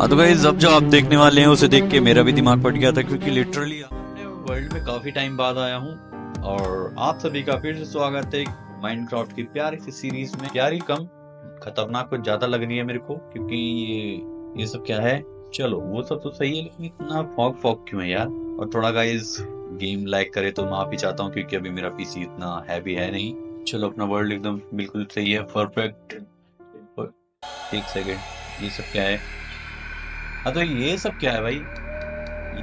तो गाइस अब जो आप देखने वाले हैं, उसे देख के मेरा भी दिमाग पट गया था, क्योंकि लिटरली वर्ल्ड में काफ़ी टाइम बाद आया हूँ, और आप सभी का फिर से स्वागत है माइनक्राफ्ट की प्यारी सी सीरीज़ में। प्यारी कम, खतरनाक कुछ ज़्यादा लग रही है मेरे को, क्योंकि ये ये सब क्या है? चलो, वो सब तो सही है, लेकिन इतना फॉग फॉग क्यों है यार? और थोड़ा गाइस गेम लाइक करे तो माफ़ ही चाहता हूँ, क्योंकि अभी मेरा पीसी इतना हैवी है नहीं। चलो, अपना वर्ल्ड एकदम बिल्कुल सही है परफेक्ट एक सेकेंड ये सब क्या है? हाँ तो ये सब क्या है भाई?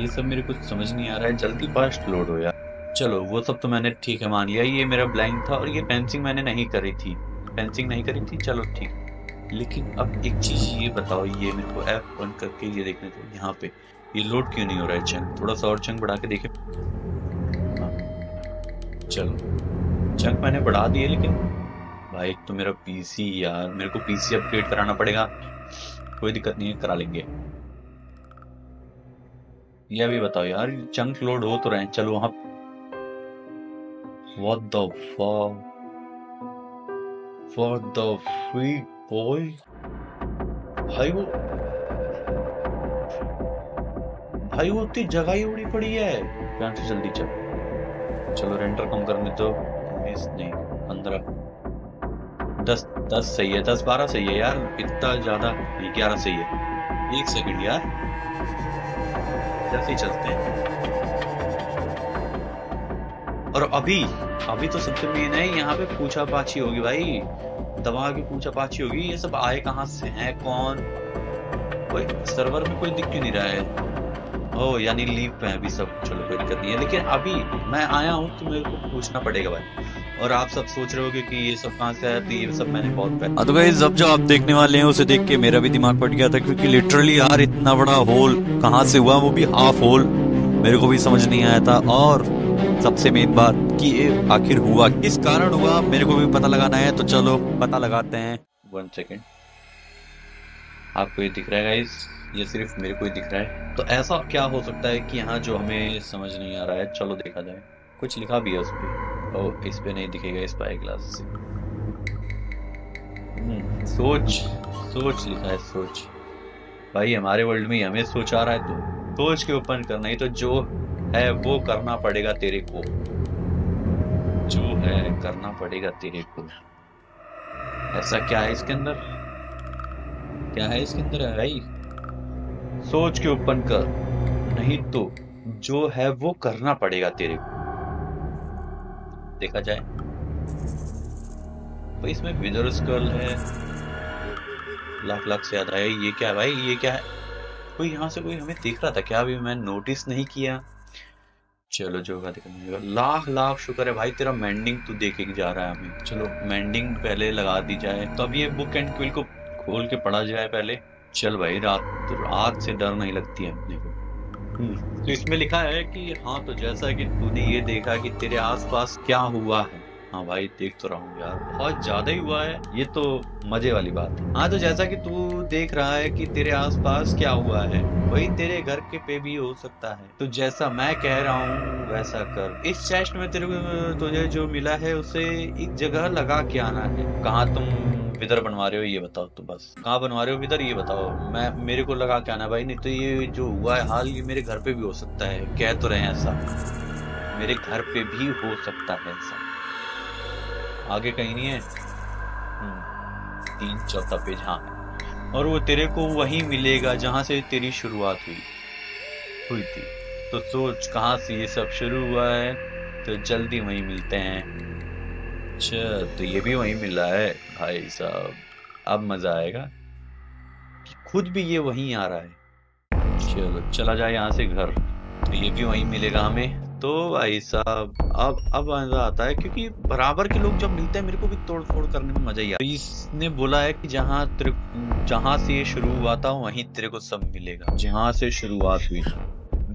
ये सब मेरे कुछ समझ नहीं आ रहा है। जल्दी फास्ट लोड हो यार। चलो वो सब तो मैंने ठीक है मान लिया। ये मेरा ब्लैंक था और ये फेंसिंग मैंने नहीं करी थी। फेंसिंग नहीं करी थी? चलो ठीक। लेकिन अब एक चीज़ ये बताओ ये मेरे को ऐप बंद करके ये देखने दो यहाँ पे। ये लोड क्यों नहीं हो रहा है चंक थोड़ा सा और चंक बढ़ा के देखे। हाँ, चलो। चंक मैंने बढ़ा दिए लेकिन भाई तो मेरा पीसी यार मेरे को पीसी अपग्रेड कराना पड़ेगा। कोई दिक्कत नहीं है करा लेंगे। ये अभी बताओ यार चंक लोड हो तो रहे चलो वहाँ What the fuck? What the freak boy? भाई वो भाई वो उतनी जगह ही उड़ी पड़ी है। ध्यान से जल्दी चल। चलो रेंटर कम करने तो नहीं, पंद्रह। दस दस सही है, दस बारह सही है यार। इतना ज़्यादा ग्यारह सही है। एक सेकंड यार। जैसे ही चलते हैं। और अभी अभी तो सबसे मेन है, यहाँ पे पूछा पाछी होगी भाई। दवा की पूछा पाछी होगी, ये सब आए कहाँ से हैं, कौन? कोई सर्वर में कोई दिख क्यों नहीं रहा है? ओ यानी लीव पे है अभी सब। चलो कोई दिक्कत नहीं है। लेकिन अभी मैं आया हूँ तो मेरे को पूछना पड़ेगा भाई। और आप सब सोच रहे हो कि ये सब कहाँ से आया तो ये सब मैंने बहुत पहले हाँ तो गाइस अब जो आप देखने वाले हैं उसे देख के मेरा भी दिमाग फट गया था क्योंकि लिटरली यार इतना बड़ा होल कहाँ से हुआ वो भी हाफ़ होल मेरे को भी समझ नहीं आया था। और सबसे मेन बात कि ये आखिर हुआ किस कारण हुआ मेरे को भी पता लगाना है तो चलो पता लगाते हैं। वन सेकेंड आपको ये दिख रहा है गाइस ये सिर्फ़ मेरे को ही दिख रहा है। तो ऐसा क्या हो सकता है कि यहाँ जो हमें समझ नहीं आ रहा है, चलो देखा जाए। कुछ लिखा भी है उस पर और इस पे नहीं दिखेगा, इस पाई ग्लास से। सोच सोच लिखा है, सोच। भाई, हमारे वर्ल्ड में हमें सोच आ रहा है तो। सोच के ओपन करना ही तो जो है वो करना पड़ेगा तेरे को। जो है करना पड़ेगा तेरे को। ऐसा क्या है इसके अंदर? क्या है इसके अंदर भाई? सोच के ओपन कर नहीं तो जो है वो करना पड़ेगा तेरे को। देखा जाए तो इसमें विदर स्कल है। लाख लाख से याद आया, ये क्या है भाई, ये क्या है? कोई यहाँ से कोई हमें देख रहा था क्या? अभी मैं नोटिस नहीं किया। चलो, जो होगा देखा लाख लाख शुक्र है भाई, तेरा मेंडिंग तू देखे जा रहा है हमें। चलो मेंडिंग पहले लगा दी जाए तो अब ये बुक एंड क्विल को खोल के पढ़ा जाए पहले। चल भाई रात रात से डर नहीं लगती है अपने को। तो इसमें लिखा है कि हाँ तो जैसा कि तूने ये देखा कि तेरे आसपास क्या हुआ है। हाँ भाई देख तो रहा हूँ यार बहुत ज़्यादा ही हुआ है। ये तो मज़े वाली बात है। हाँ तो जैसा कि तू देख रहा है कि तेरे आसपास क्या हुआ है वही तेरे घर के पे भी हो सकता है। तो जैसा मैं कह रहा हूँ वैसा कर। इस चेस्ट में तेरे तुझे जो मिला है उसे एक जगह लगा के आना है। कहा तुम विदर बनवा रहे हो ये बताओ तो बस। कहाँ बनवा रहे हो विदर ये बताओ। मैं, मेरे को लगा के आना भाई, नहीं तो ये जो हुआ है हाल, ये मेरे घर पे भी हो सकता है। कह तो रहे हैं ऐसा। मेरे घर पे भी हो सकता है ऐसा। आगे कहीं नहीं है? तीन चौथा पेज हाँ। और वो तेरे को वही मिलेगा, जहाँ से तेरी शुरुआत हुई। हुई थी। तो सोच, कहाँ से ये सब शुरू हुआ है? तो जल्दी वहीं मिलते हैं। अच्छा तो ये भी वहीं मिला है, भाई साहब। अब मज़ा आएगा कि खुद भी ये वहीं आ रहा है। चलो, चला जाए यहाँ से घर। तो ये भी वहीं मिलेगा हमें। तो भाई साहब, अब अब मज़ा आता है क्योंकि बराबर के लोग जब मिलते हैं, मेरे को भी तोड़ फोड़ करने में मज़ा ही आता है। इसने बोला है कि जहाँ तेरे जहाँ से ये शुरू हुआ था वहीं तेरे को सब मिलेगा। जहाँ से शुरुआत हुई,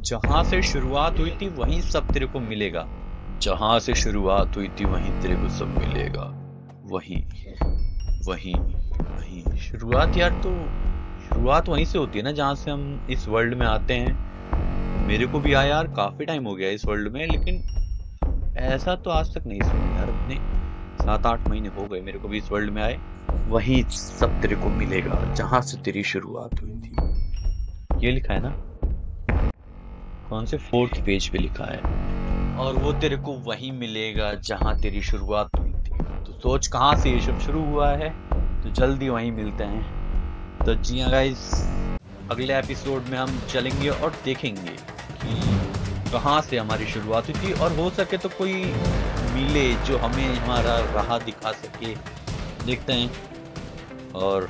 जहाँ से शुरुआत हुई थी, वहीं सब तेरे को मिलेगा। जहाँ से शुरुआत हुई थी, वहीं तेरे को सब मिलेगा। वहीं वहीं वहीं। शुरुआत यार तो शुरुआत वहीं से होती है ना, जहाँ से हम इस वर्ल्ड में आते हैं। मेरे को भी आया यार, काफ़ी टाइम हो गया इस वर्ल्ड में, लेकिन ऐसा तो आज तक नहीं सुना यार। अपने सात आठ महीने हो गए मेरे को भी इस वर्ल्ड में आए। वहीं सब तेरे को मिलेगा, जहाँ से तेरी शुरुआत हुई थी। ये लिखा है ना? कौन से फोर्थ पेज पे लिखा है? और वो तेरे को वहीं मिलेगा जहाँ तेरी शुरुआत हुई थी। तो सोच कहाँ से ये सब शुरू हुआ है? तो जल्दी वहीं मिलते हैं। तो जी हाँ गाइस अगले एपिसोड में हम चलेंगे और देखेंगे कि कहाँ से हमारी शुरुआत हुई थी और हो सके तो कोई मिले जो हमें हमारा राह दिखा सके। देखते हैं और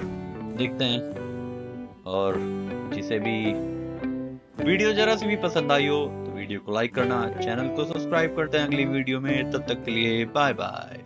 देखते हैं और जिसे भी वीडियो जरा सी भी पसंद आई हो वीडियो को लाइक करना, चैनल को सब्सक्राइब करते हैं अगली वीडियो में, तब तक के लिए बाय बाय